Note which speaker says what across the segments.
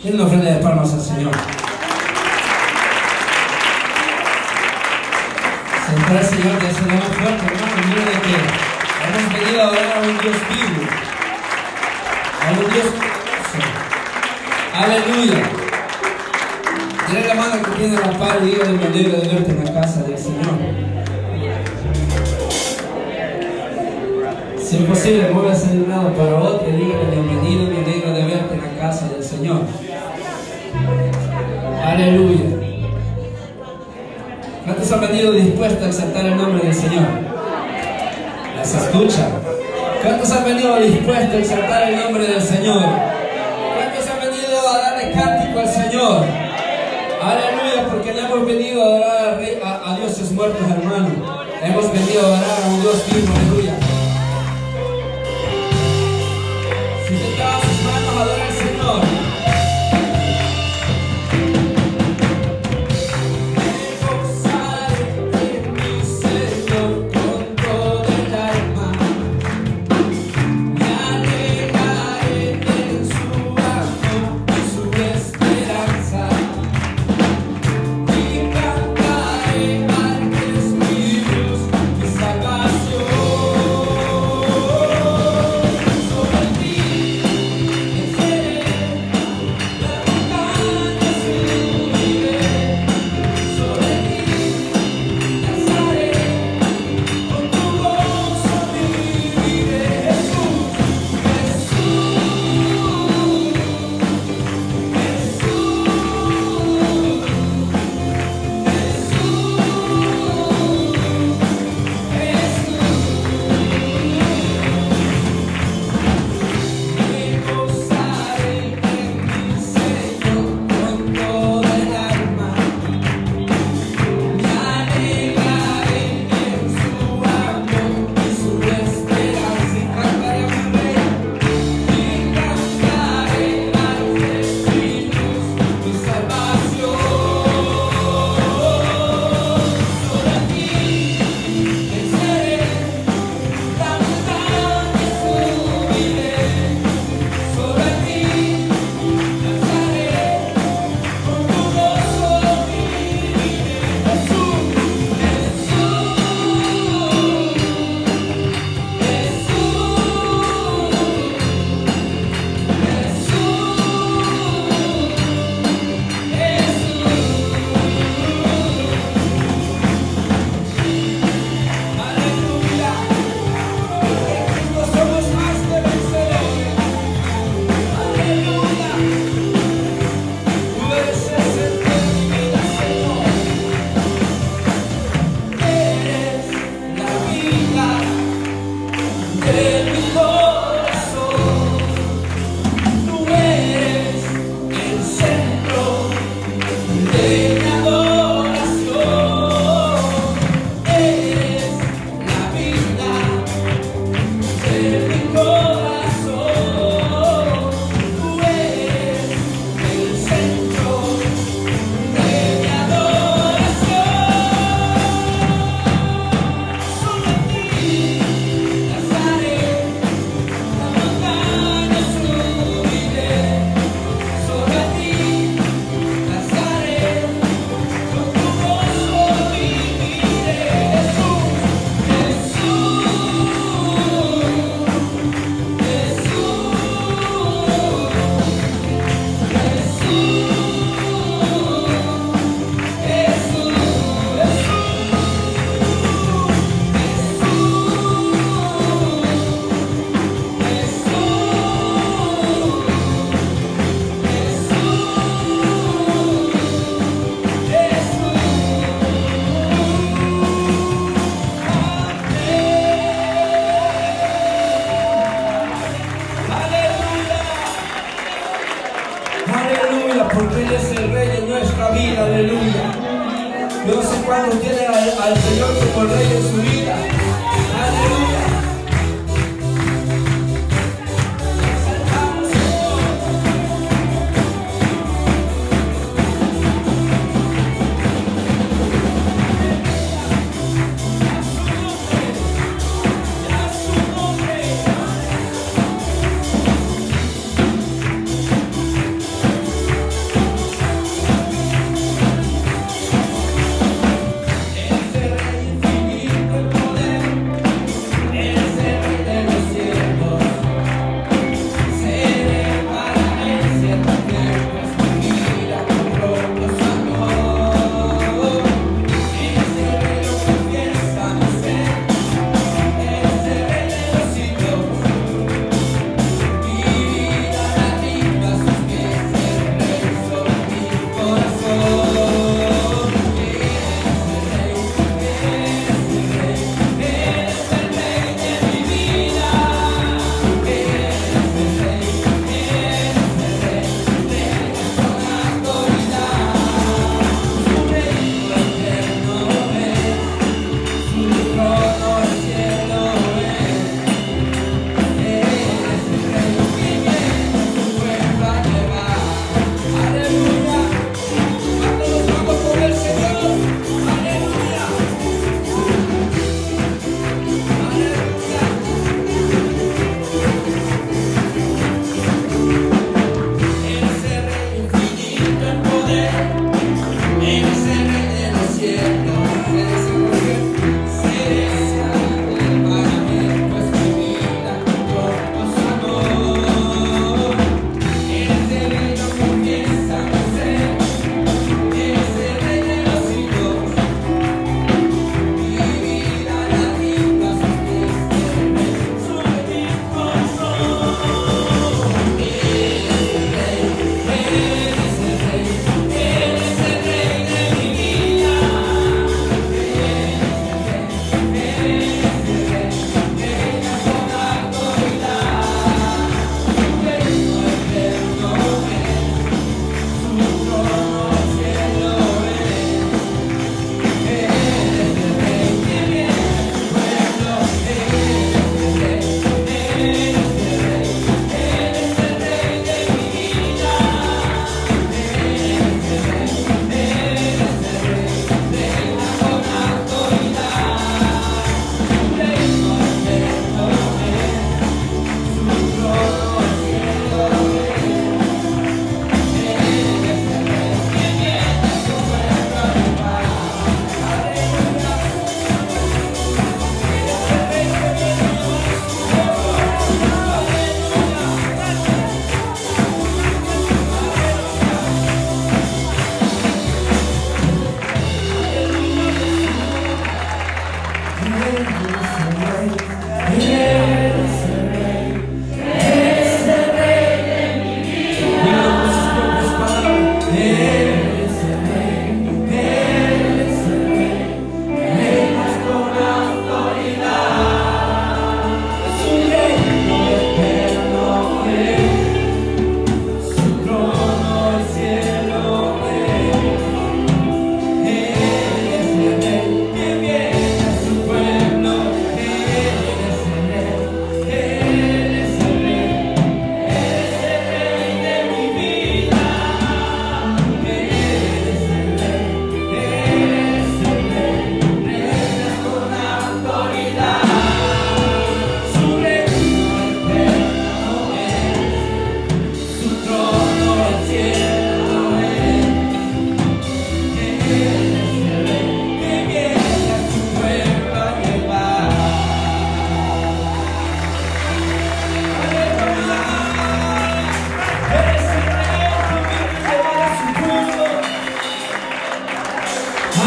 Speaker 1: Tiene una ofrenda de palmas al Señor. Sentar al Señor de ese más fuerte, hermano. Mira de que hemos venido a adorar a un Dios vivo. A un Dios Aleluya. Dile la mano que tiene la par y dígale, me alegro de verte en la casa del Señor. Si es posible, mueva ese lado para otro y dígale, bienvenido, me alegro de verte en la casa del Señor. Aleluya. ¿Cuántos han venido dispuestos a exaltar el nombre del Señor? ¿Las escucha? ¿Cuántos han venido dispuestos a exaltar el nombre del Señor? ¿Cuántos han venido a darle cántico al Señor? Aleluya, porque no hemos venido a adorar a, a, a dioses muertos, hermano. Hemos venido a adorar a un Dios vivo, aleluya.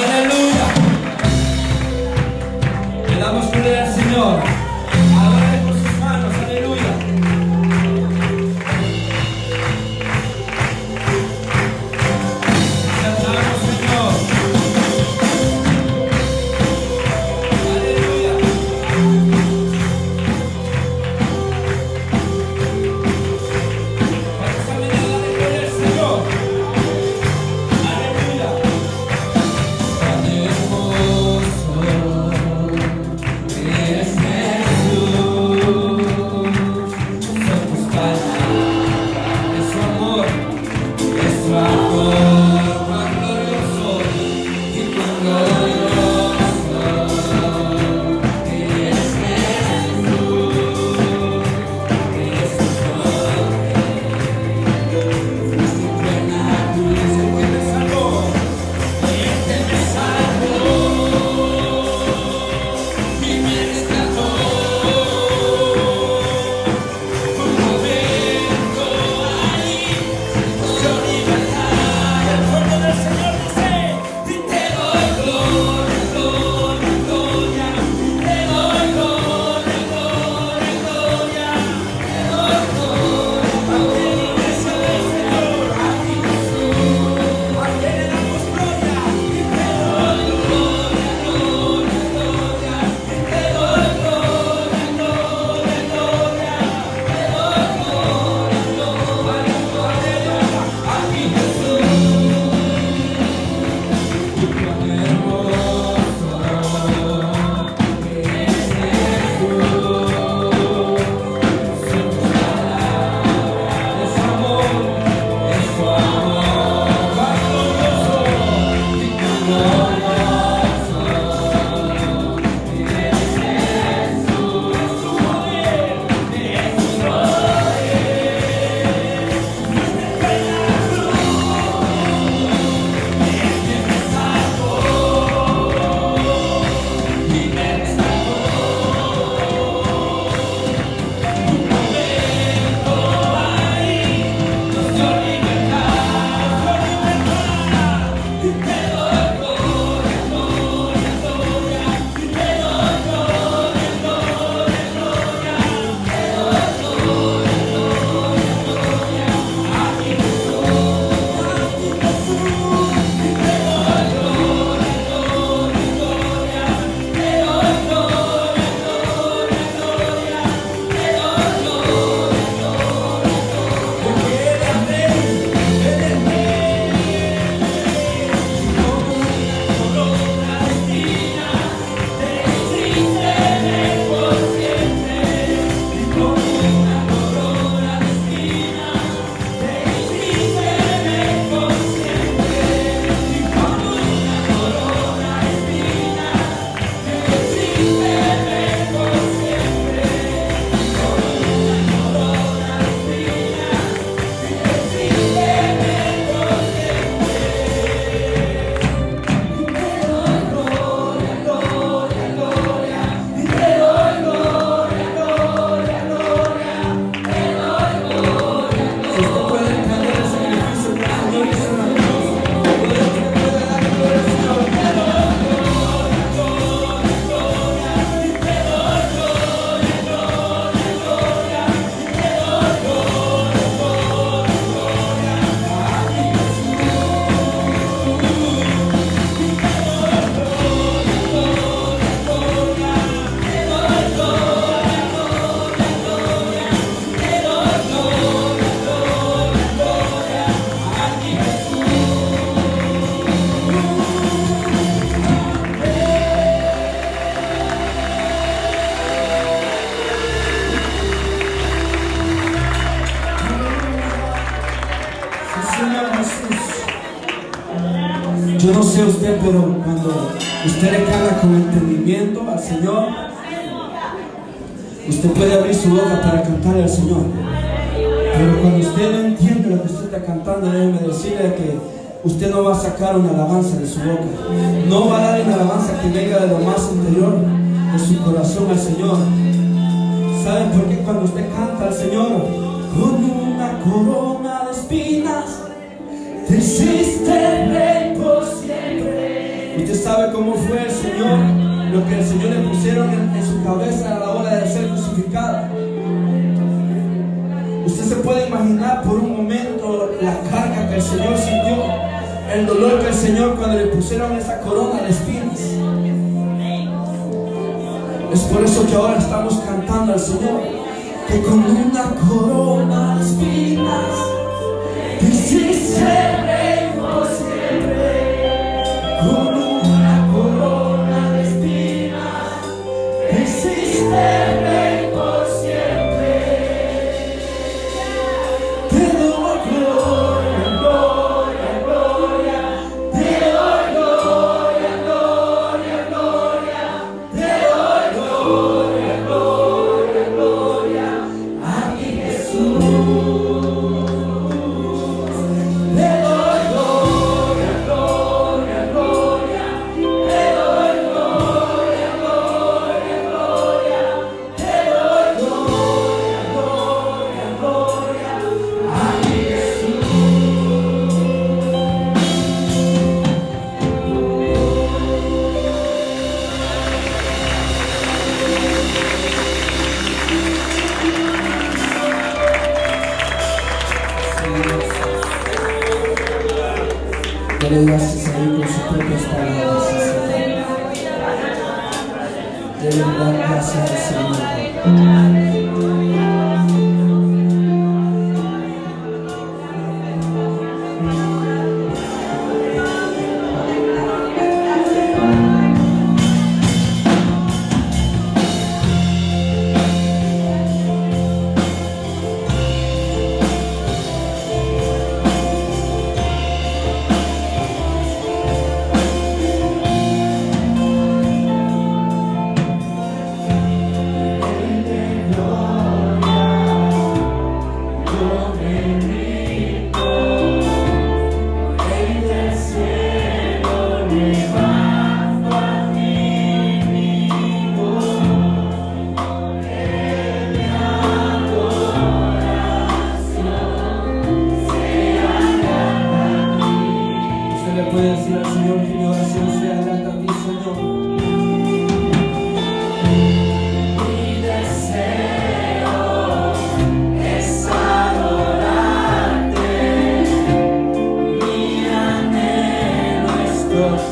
Speaker 1: Hallelujah. Señor, usted puede abrir su boca para cantarle al Señor. Pero cuando usted no entiende lo que usted está cantando, déjeme decirle que usted no va a sacar una alabanza de su boca. No va a dar una alabanza que venga de lo más interior de su corazón al Señor. ¿Saben por qué cuando usted canta al Señor con una corona de espinas? Te hiciste rey por siempre. Usted sabe cómo fue el Señor, lo que el Señor le pusieron en, su cabeza a la hora de ser crucificado. Usted se puede imaginar por un momento la carga que el Señor sintió, el dolor que el Señor cuando le pusieron esa corona de espinas. Es por eso que ahora estamos cantando al Señor, que con una corona de espinas te Dele gracias a Él con sus propias palabras. Señor. Dele dar gracias al Señor.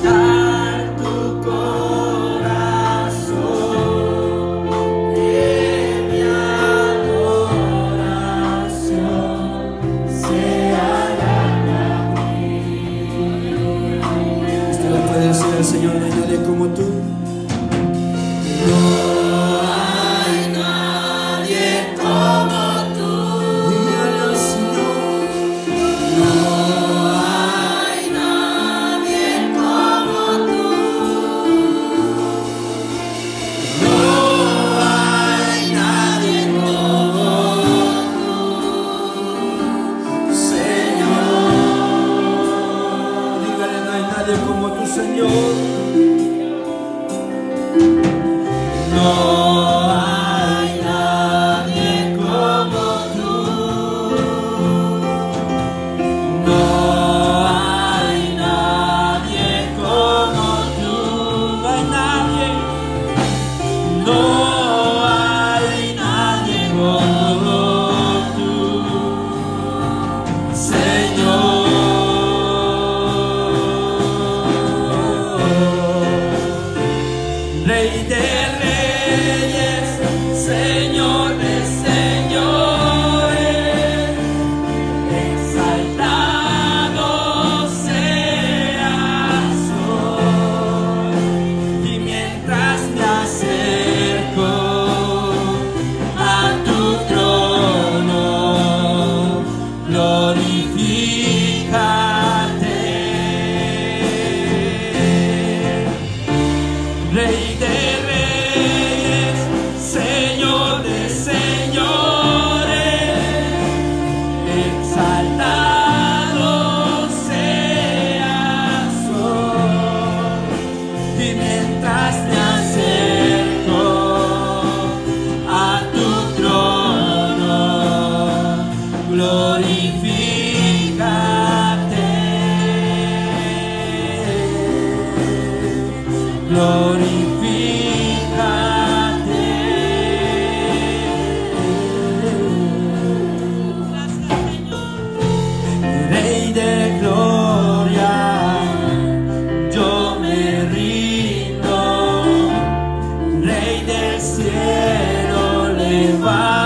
Speaker 2: time. Rey de Reyes. fire.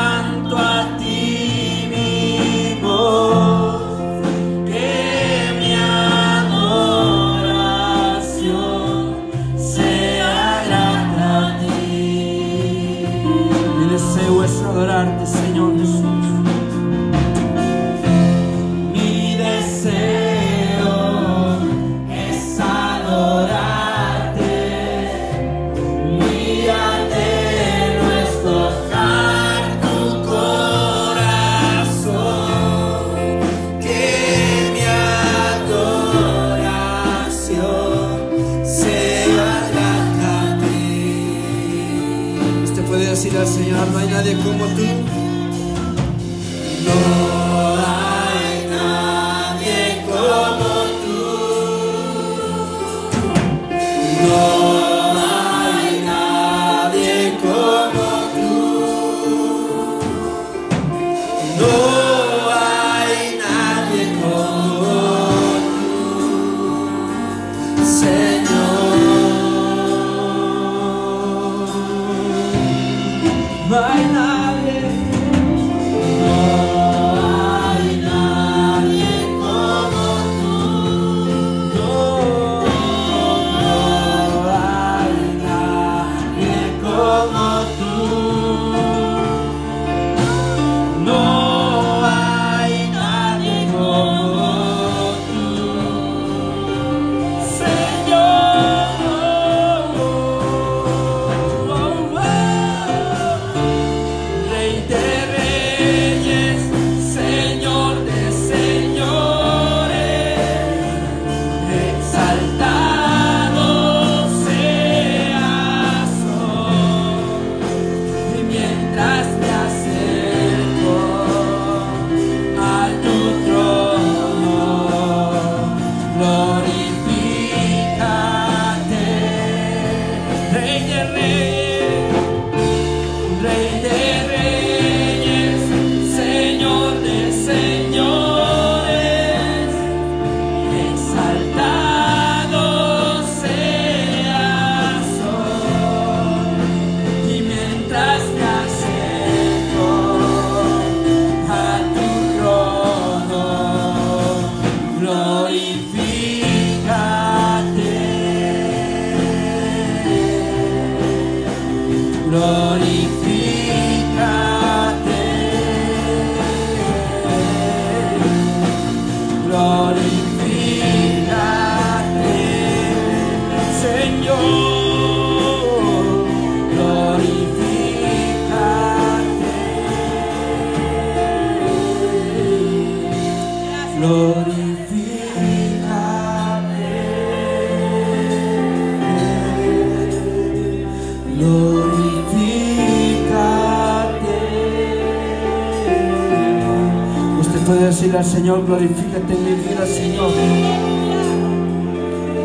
Speaker 2: Señor, glorifícate en mi vida, Señor.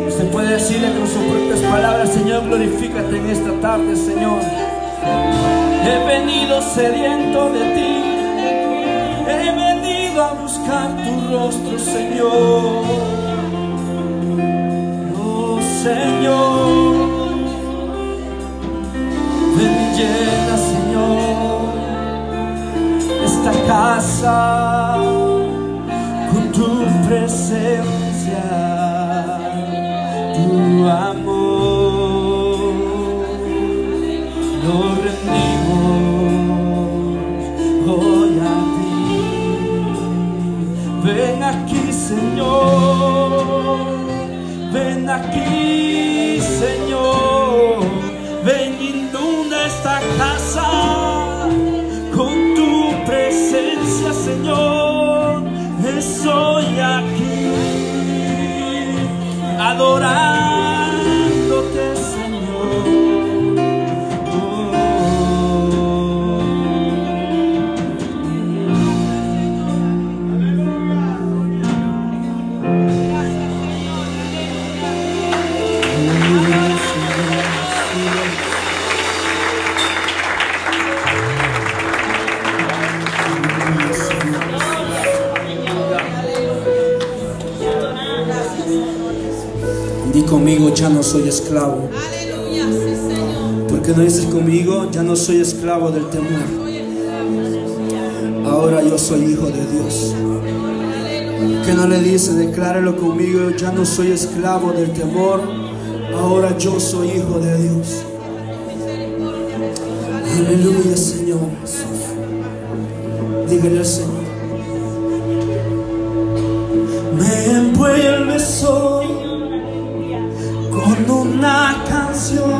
Speaker 2: Usted puede decirle con sus propias palabras, Señor, glorifícate en esta tarde, Señor. He venido sediento de ti, he venido a buscar tu rostro, Señor. Oh, Señor, ven llena, Señor, esta casa. tua mão. dice, declárelo conmigo, ya no soy esclavo del temor, ahora yo soy hijo de Dios. Aleluya, Señor. Dígale al Señor. Me envuelve hoy con una canción.